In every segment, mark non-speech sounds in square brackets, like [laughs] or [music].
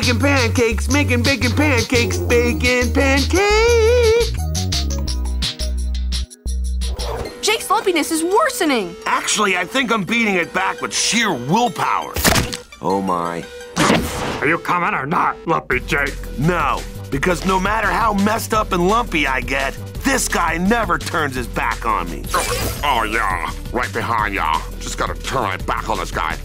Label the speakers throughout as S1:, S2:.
S1: Making pancakes, making bacon pancakes, bacon pancake.
S2: Jake's lumpiness is worsening.
S1: Actually, I think I'm beating it back with sheer willpower. Oh my.
S3: Are you coming or not, Lumpy Jake?
S1: No, because no matter how messed up and lumpy I get, this guy never turns his back on me.
S4: Oh, yeah. Right behind y'all. Just gotta turn my back on this guy.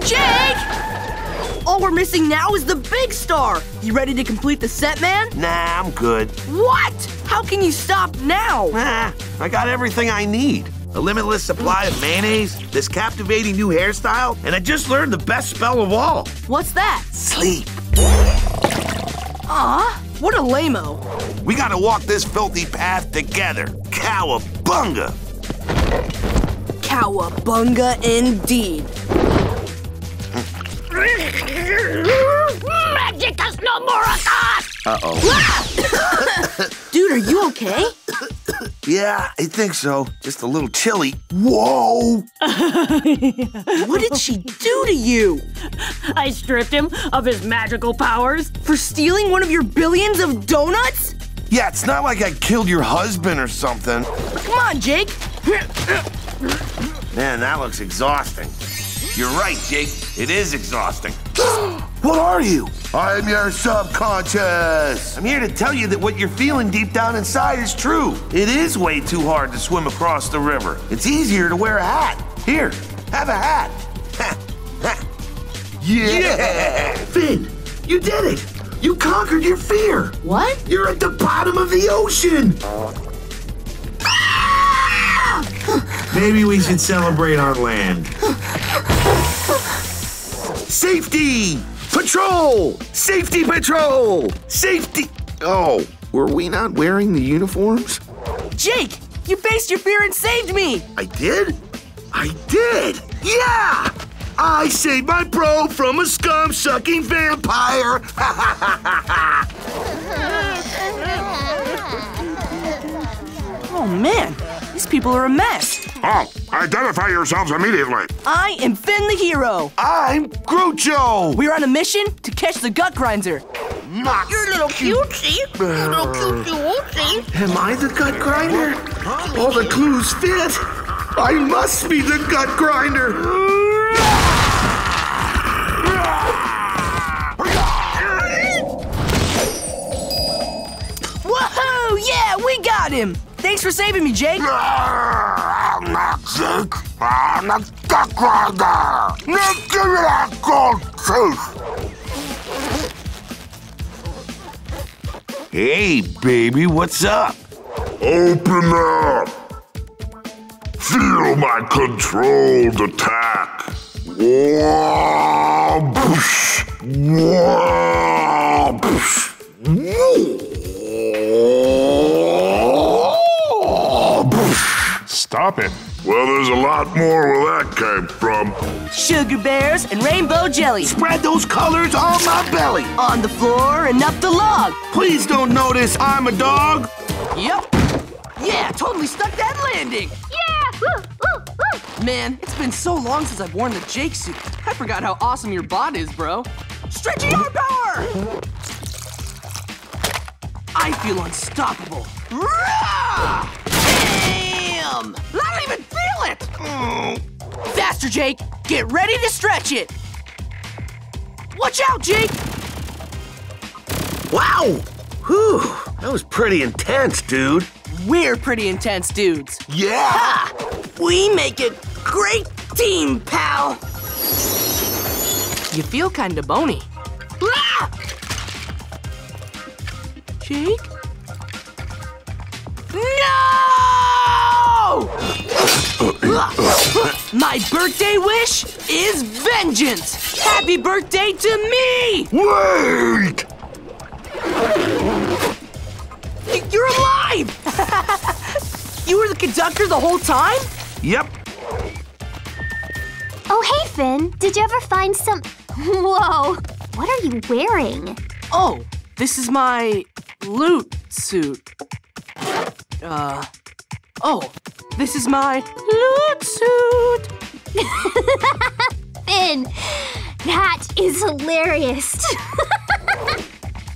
S2: Jake! All we're missing now is the big star. You ready to complete the set, man?
S1: Nah, I'm good.
S2: What? How can you stop now?
S1: Ah, I got everything I need. A limitless supply of mayonnaise, this captivating new hairstyle, and I just learned the best spell of all.
S2: What's that?
S1: Sleep.
S2: Aw, what a lame-o.
S1: We gotta walk this filthy path together. Cowabunga!
S2: Cowabunga indeed.
S5: Magic has no more of us!
S1: Uh-oh. [laughs]
S2: Dude, are you okay? [coughs]
S1: Yeah, I think so. Just a little chilly. Whoa! [laughs]
S2: What did she do to you?
S5: I stripped him of his magical powers.
S2: For stealing one of your billions of donuts?
S1: Yeah, it's not like I killed your husband or something.
S2: Come on, Jake.
S1: Man, that looks exhausting. You're right, Jake. It is exhausting. [gasps] [laughs] what are you? I'm your subconscious. I'm here to tell you that what you're feeling deep down inside is true. It is way too hard to swim across the river. It's easier to wear a hat. Here, have a hat. yeah! Finn, you did it. You conquered your fear.
S2: What?
S1: You're at the bottom of the ocean. Maybe we should celebrate on land. Safety! Patrol! Safety patrol! Safety! Oh, were we not wearing the uniforms?
S2: Jake, you faced your fear and saved me.
S1: I did? I did! Yeah! I saved my bro from a scum sucking vampire! [laughs]
S2: Oh man, these people are a mess.
S4: Oh, identify yourselves immediately.
S2: I am Finn the hero.
S1: I'm Groucho!
S2: We're on a mission to catch the gut grinder.
S1: Not
S5: You're a little cutesy. little cutesy wootsy.
S1: Am I the gut grinder? All the clues fit. I must be the gut grinder.
S2: Whoa! Yeah, we got him. Thanks for saving me, Jake. [laughs]
S4: Jake. I'm not Duck Rider. Now give me that gold tooth.
S1: Hey, baby, what's up?
S4: Open up. Feel my controlled attack. Whoa, boosh. Whoa, boosh. Whoa, boosh.
S3: Stop it.
S4: Well, there's a lot more where that came from.
S2: Sugar bears and rainbow jelly.
S1: Spread those colors on my belly.
S2: On the floor and up the log.
S1: Please don't notice I'm a dog.
S2: Yep. Yeah, totally stuck that landing.
S5: Yeah! Woo, woo, woo.
S2: Man, it's been so long since I've worn the Jake suit. I forgot how awesome your bod is, bro. Stretchy arm power! I feel unstoppable. Rah! Damn! I don't even feel it! Mm. Faster, Jake! Get ready to stretch it! Watch out, Jake!
S1: Wow. Whew. That was pretty intense, dude.
S2: We're pretty intense dudes.
S1: Yeah.
S2: Ha! We make a great team, pal! You feel kinda bony. Ah! Jake? No! My birthday wish is vengeance! Happy birthday to me!
S4: Wait!
S2: You're alive! [laughs] you were the conductor the whole time?
S1: Yep.
S6: Oh, hey, Finn. Did you ever find some. [laughs] Whoa. What are you wearing?
S2: Oh, this is my loot suit. Uh. Oh, this is my loot suit. [laughs]
S6: Finn, That is hilarious. [laughs]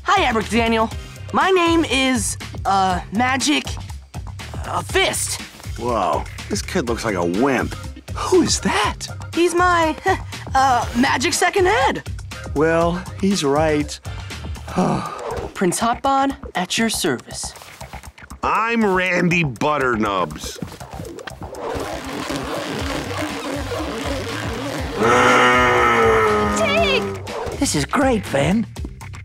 S2: Hi, Abric Daniel. My name is, uh, Magic. Uh, Fist.
S7: Whoa, this kid looks like a wimp. Who is that?
S2: He's my, [laughs] uh, Magic Second Head.
S7: Well, he's right. [sighs]
S2: Prince Hotbod at your service.
S1: I'm Randy Butternubs.
S8: This is great, Finn.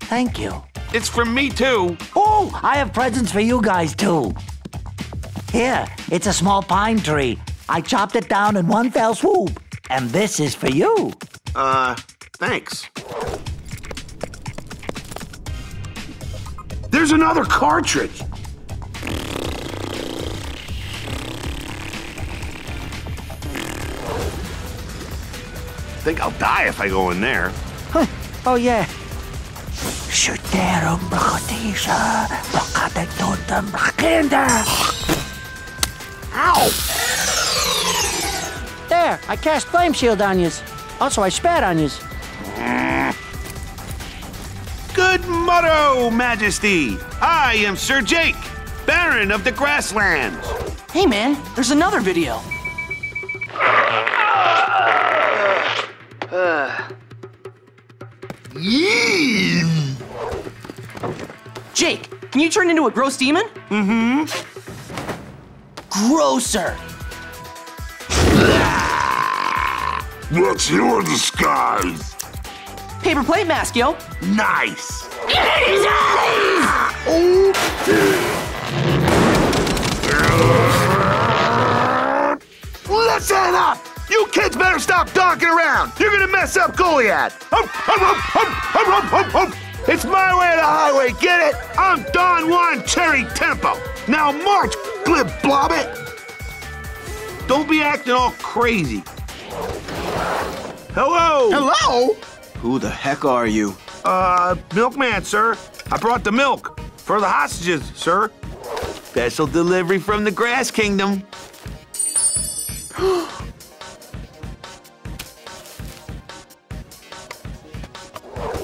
S8: Thank you.
S1: It's from me, too.
S8: Oh, I have presents for you guys, too. Here, it's a small pine tree. I chopped it down in one fell swoop. And this is for you.
S7: Uh, thanks.
S1: There's another cartridge. I think I'll die if I go in there. Huh.
S8: Oh, yeah. Shooterum bracotisa, bracatectotum bracenda. Ow! There, I cast Flame Shield on yous. Also, I spat on yous.
S1: Good motto, Majesty. I am Sir Jake, Baron of the Grasslands.
S2: Hey, man, there's another video. Jake, can you turn into a gross demon? Mm-hmm. Grosser.
S4: What's your disguise?
S2: Paper plate mask, yo.
S1: Nice. Kids better stop donking around. You're gonna mess up hump. It's my way of the highway, get it? I'm Don Juan Cherry Tempo. Now march, glib blobbit. Don't be acting all crazy. Hello?
S7: Hello? Who the heck are you?
S1: Uh, milkman, sir. I brought the milk for the hostages, sir. Special delivery from the Grass Kingdom. [gasps] [gasps]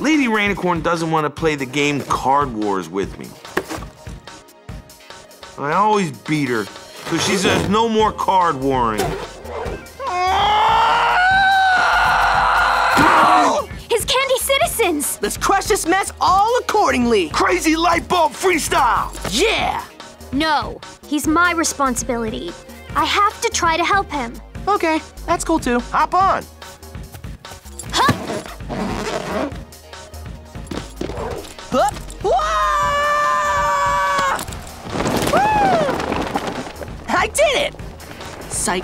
S1: Lady Rainicorn doesn't want to play the game Card Wars with me. I always beat her, so she says no more card warring.
S6: His candy citizens!
S2: Let's crush this mess all accordingly.
S1: Crazy light bulb freestyle!
S2: Yeah.
S6: No, he's my responsibility. I have to try to help him.
S2: Okay, that's cool too.
S1: Hop on.
S2: I did it! Psych.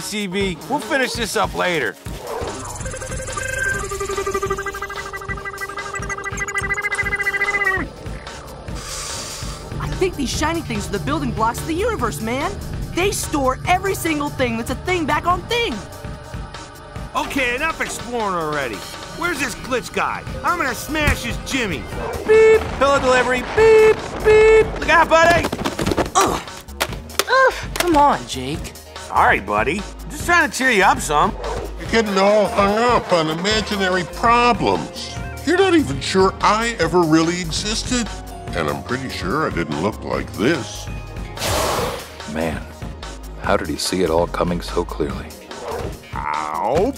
S1: Sorry, CB. We'll finish this up later.
S2: I think these shiny things are the building blocks of the universe, man. They store every single thing that's a thing back on thing.
S1: Okay, enough exploring already. Where's this glitch guy? I'm gonna smash his Jimmy.
S2: Beep. Pillow delivery. Beep. Beep.
S1: Look out, buddy!
S2: Ugh. Ugh. Come on, Jake.
S1: Sorry, buddy. Just trying to cheer you up some.
S4: You're getting all hung up on imaginary problems. You're not even sure I ever really existed. And I'm pretty sure I didn't look like this.
S9: Man, how did he see it all coming so clearly?
S4: Ow!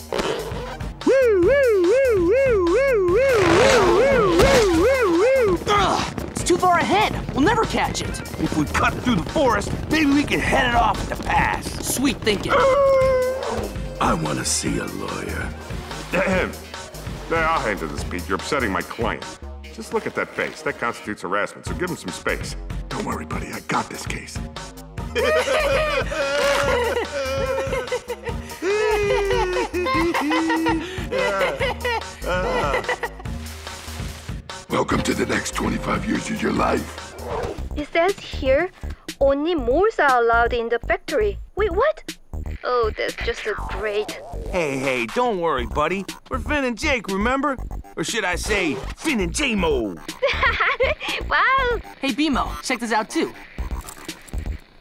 S2: We'll never catch it.
S1: If we cut through the forest, maybe we can head it off at the pass.
S2: Sweet thinking.
S4: I want to see a lawyer.
S10: Ahem. Yeah, I'll handle this, Pete. You're upsetting my client. Just look at that face. That constitutes harassment, so give him some space. Don't worry, buddy. I got this case. [laughs]
S4: Welcome to the next 25 years of your life.
S11: It says here, only moles are allowed in the factory. Wait, what? Oh, that's just a great.
S1: Hey, hey, don't worry, buddy. We're Finn and Jake, remember? Or should I say, Finn and J-Mo? [laughs]
S11: wow!
S2: Hey, BMO, check this out too.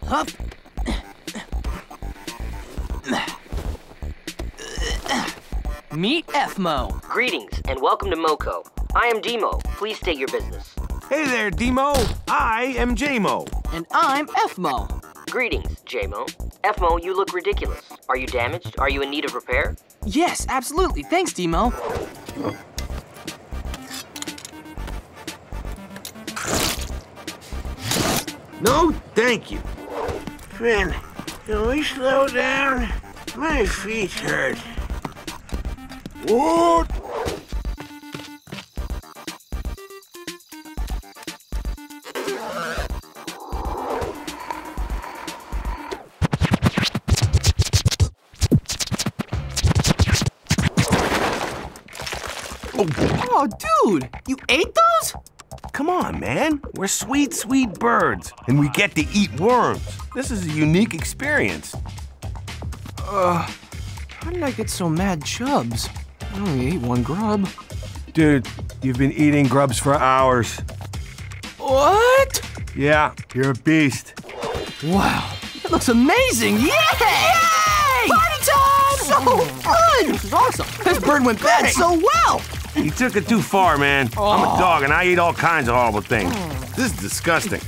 S2: Hup. Meet FMO.
S12: Greetings and welcome to MoCo. I am Demo. Please state your business.
S1: Hey there, Demo. I am J-Mo.
S2: And I'm FMO.
S12: Greetings, JMO. FMO, you look ridiculous. Are you damaged? Are you in need of repair?
S2: Yes, absolutely. Thanks, Demo.
S1: No, thank you.
S13: Finn, can we slow down? My feet hurt.
S1: What?
S2: Oh, dude, you ate those?
S1: Come on, man. We're sweet, sweet birds, and we get to eat worms. This is a unique experience.
S2: Uh, how did I get so mad chubs? I only ate one grub.
S1: Dude, you've been eating grubs for hours.
S2: What?
S1: Yeah, you're a beast.
S2: Wow, that looks amazing! Yay! Yay! Party time! So fun! This is awesome. This bird went bad so well.
S1: You took it too far, man. I'm a oh. dog and I eat all kinds of horrible things. Mm. This is disgusting.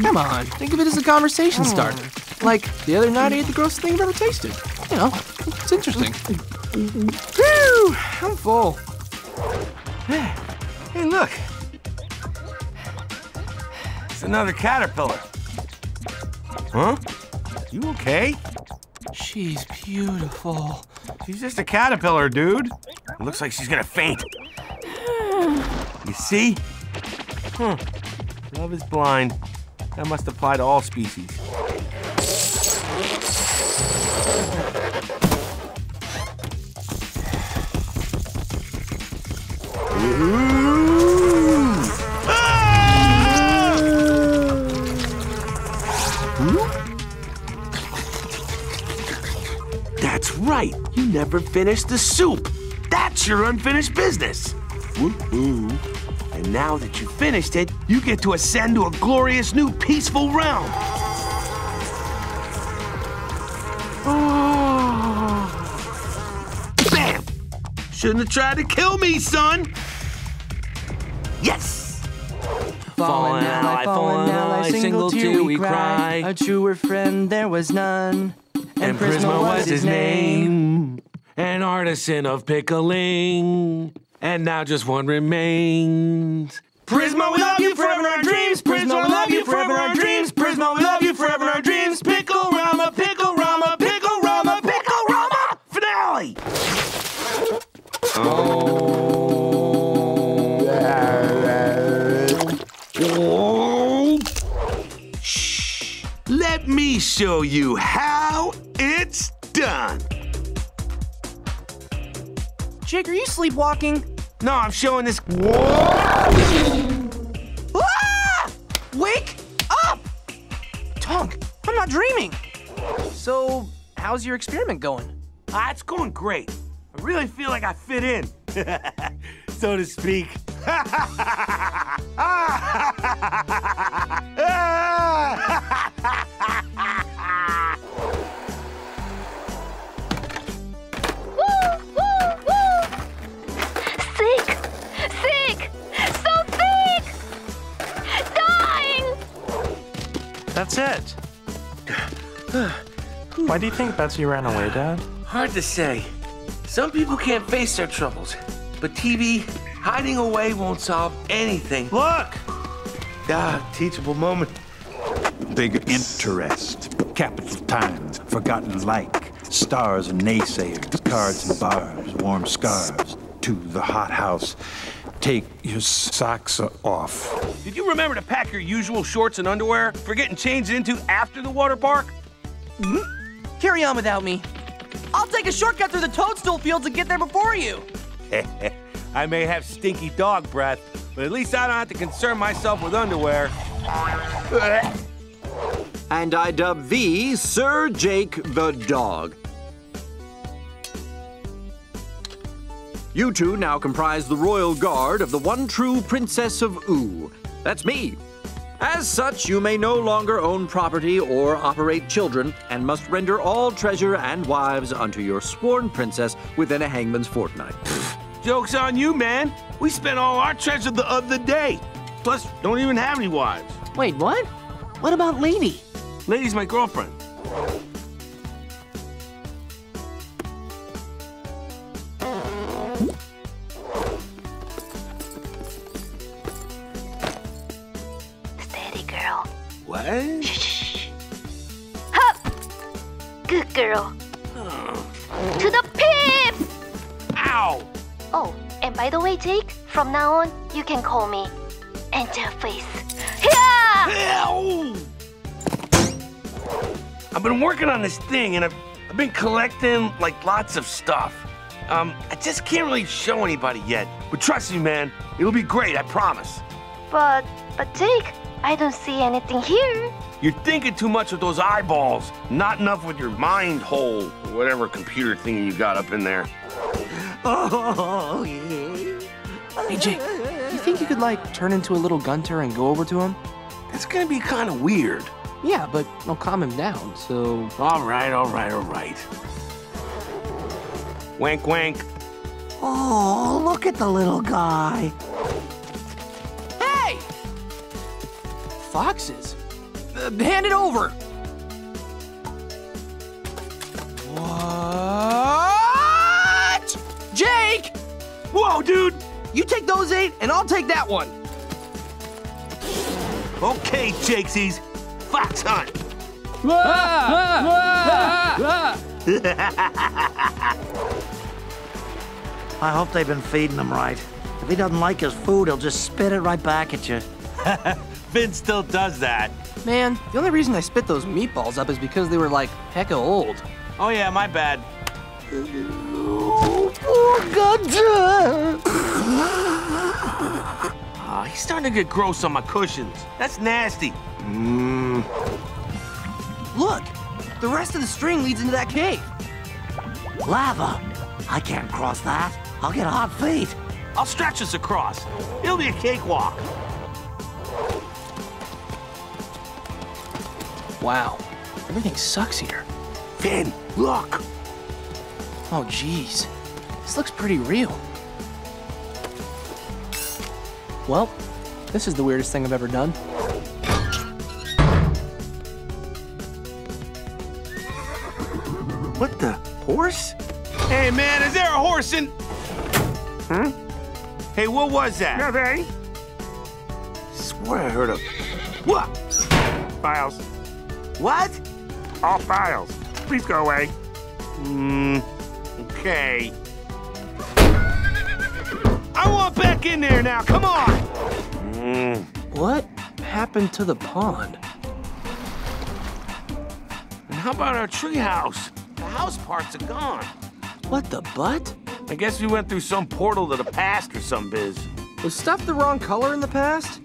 S2: Come on, think of it as a conversation starter. Mm. Like the other night I ate the grossest thing I've ever tasted. You know, it's interesting. Whew, I'm full. [sighs]
S1: Hey, look. It's another caterpillar. Huh? You okay?
S2: She's beautiful.
S1: She's just a caterpillar, dude. It looks like she's gonna faint. You see? Huh. Love is blind. That must apply to all species. That's right. You never finished the soup. That's your unfinished business. Woo-hoo. And now that you've finished it, you get to ascend to a glorious new peaceful realm. Oh. Bam! Shouldn't have tried to kill me, son. Yes!
S2: Fallen ally, fallen ally, single tear we cry. A truer friend there was none.
S1: And Prismo was his name. An artisan of pickling. And now just one remains. Prismo, we love you forever our dreams. Prismo, we love you forever our dreams. Prismo, we love you forever our dreams. Pickle Rama, Pickle Rama, Pickle Rama, Pickle Rama. Finale. Oh. Shh. Let me show you how it's done.
S2: Jake, are you sleepwalking?
S1: No, I'm showing this.
S2: Ah! Wake up! Tonk, I'm not dreaming. So, how's your experiment going?
S1: Ah, it's going great. I really feel like I fit in, [laughs] so to speak. [laughs]
S14: That's it. Why do you think Betsy ran away, Dad?
S1: Hard to say. Some people can't face their troubles, but TV hiding away won't solve anything. Look! Ah, teachable moment.
S15: Big interest, capital times, forgotten like, stars and naysayers, cards and bars, warm scarves, to the hothouse. Take your socks off.
S1: Did you remember to pack your usual shorts and underwear for getting changed into after the water park? Mm-hmm.
S2: Carry on without me. I'll take a shortcut through the toadstool fields and get there before you. [laughs]
S1: I may have stinky dog breath, but at least I don't have to concern myself with underwear. [laughs]
S16: And I dub thee Sir Jake the Dog. You two now comprise the royal guard of the one true Princess of Ooo. That's me. As such, you may no longer own property or operate children, and must render all treasure and wives unto your sworn princess within a hangman's fortnight. [laughs]
S1: Joke's on you, man. We spent all our treasure the other day. Plus, don't even have any wives.
S2: Wait, what? What about Lady?
S1: Lady's my girlfriend.
S11: From now on, you can call me Interface. Yeah!
S1: Ow! I've been working on this thing and I've, I've been collecting like lots of stuff. Um, I just can't really show anybody yet. But trust me, man, it'll be great, I promise.
S11: But, but Jake, I don't see anything here.
S1: You're thinking too much with those eyeballs, not enough with your mind hole, or whatever computer thing you got up in there. [laughs]
S8: Oh, yeah.
S2: Hey, Jake, you think you could, like, turn into a little Gunter and go over to him?
S1: That's gonna be kind of weird.
S2: Yeah, but I'll calm him down, so.
S1: All right, all right, all right. Wink, wink.
S8: Oh, look at the little guy.
S2: Hey! Foxes? Uh, hand it over! What? Jake!
S1: Whoa, dude!
S2: You take those eight, and I'll take that one.
S1: Okay, Jakesies. Fox hunt. [laughs]
S8: I hope they've been feeding him right. If he doesn't like his food, he'll just spit it right back at you. [laughs]
S1: Finn still does that.
S2: Man, the only reason I spit those meatballs up is because they were like hecka old.
S1: Oh yeah, my bad.
S8: Oh, God.
S1: Ah, he's starting to get gross on my cushions. That's nasty. Mmm.
S2: Look, the rest of the string leads into that cave.
S8: Lava. I can't cross that. I'll get hot feet.
S1: I'll stretch us across. It'll be a cakewalk.
S2: Wow, everything sucks here.
S1: Finn, look.
S2: Oh, geez. This looks pretty real. Well, this is the weirdest thing I've ever done.
S1: What the? Horse? Hey, man, is there a horse in... Huh? Hey, what was that?
S3: Nothing.
S1: Swear I heard a... What?
S3: Files.
S1: What?
S3: All files. Please go away.
S1: Hmm. Okay. I want back in there now. Come on. Mm.
S2: What happened to the pond?
S1: And how about our treehouse? The house parts are gone.
S2: What the butt?
S1: I guess we went through some portal to the past or some biz.
S2: Was stuff the wrong color in the past?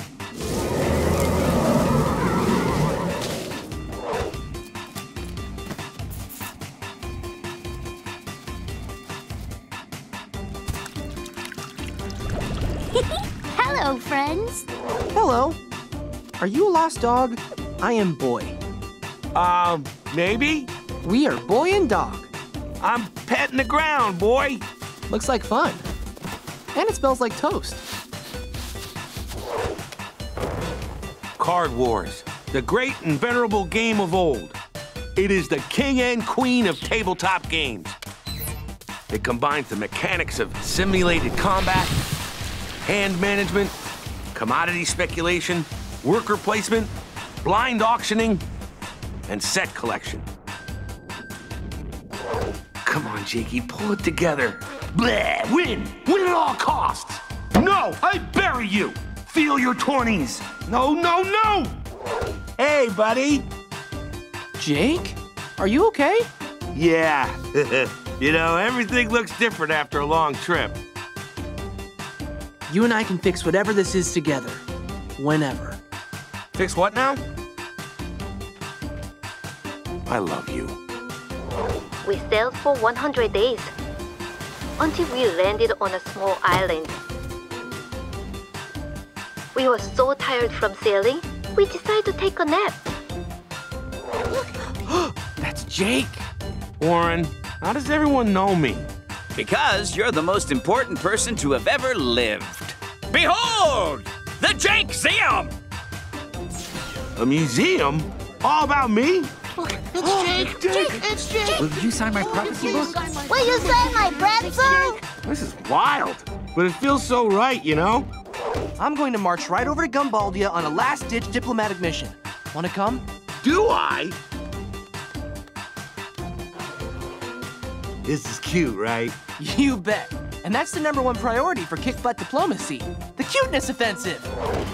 S2: Are you a lost dog? I am boy.
S1: Um, maybe?
S2: We are boy and dog.
S1: I'm petting the ground, boy.
S2: Looks like fun. And it smells like toast.
S1: Card Wars, the great and venerable game of old. It is the king and queen of tabletop games. It combines the mechanics of simulated combat, hand management, commodity speculation, worker placement, blind auctioning, and set collection. Come on, Jakey, pull it together. Blah, win! Win at all costs! No, I bury you! Feel your 20s! No, no, no! Hey, buddy!
S2: Jake? Are you okay?
S1: Yeah. [laughs] you know, everything looks different after a long trip.
S2: You and I can fix whatever this is together. Whenever.
S1: Fix what now?
S17: I love you.
S11: We sailed for 100 days until we landed on a small island. We were so tired from sailing, we decided to take a nap. [gasps]
S1: That's Jake. Warren, how does everyone know me?
S18: Because you're the most important person to have ever lived. Behold! The Jake Museum!
S1: A museum? All about me?
S19: Oh, it's Jake. Jake, it's Jake.
S18: Will you sign my prophecy book?
S19: Will you sign my pretzel?
S1: This is wild, but it feels so right, you know?
S2: I'm going to march right over to Gumbaldia on a last-ditch diplomatic mission. Wanna come?
S1: Do I? This is cute, right? [laughs]
S2: You bet. And that's the number one priority for kick butt diplomacy. The cuteness offensive.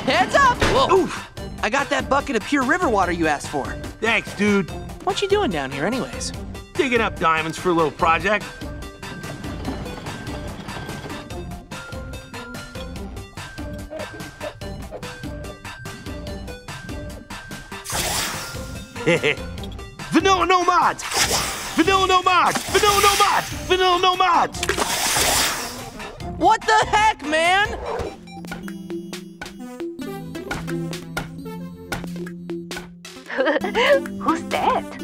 S2: Heads up! Whoa. Oof. I got that bucket of pure river water you asked for.
S1: Thanks, dude.
S2: What you doing down here anyways?
S1: Digging up diamonds for a little project. [laughs] Vanilla no mods! Vanilla no mods! Vanilla no mods! Vanilla no mods!
S2: What the heck, man? [laughs]
S11: Who's that?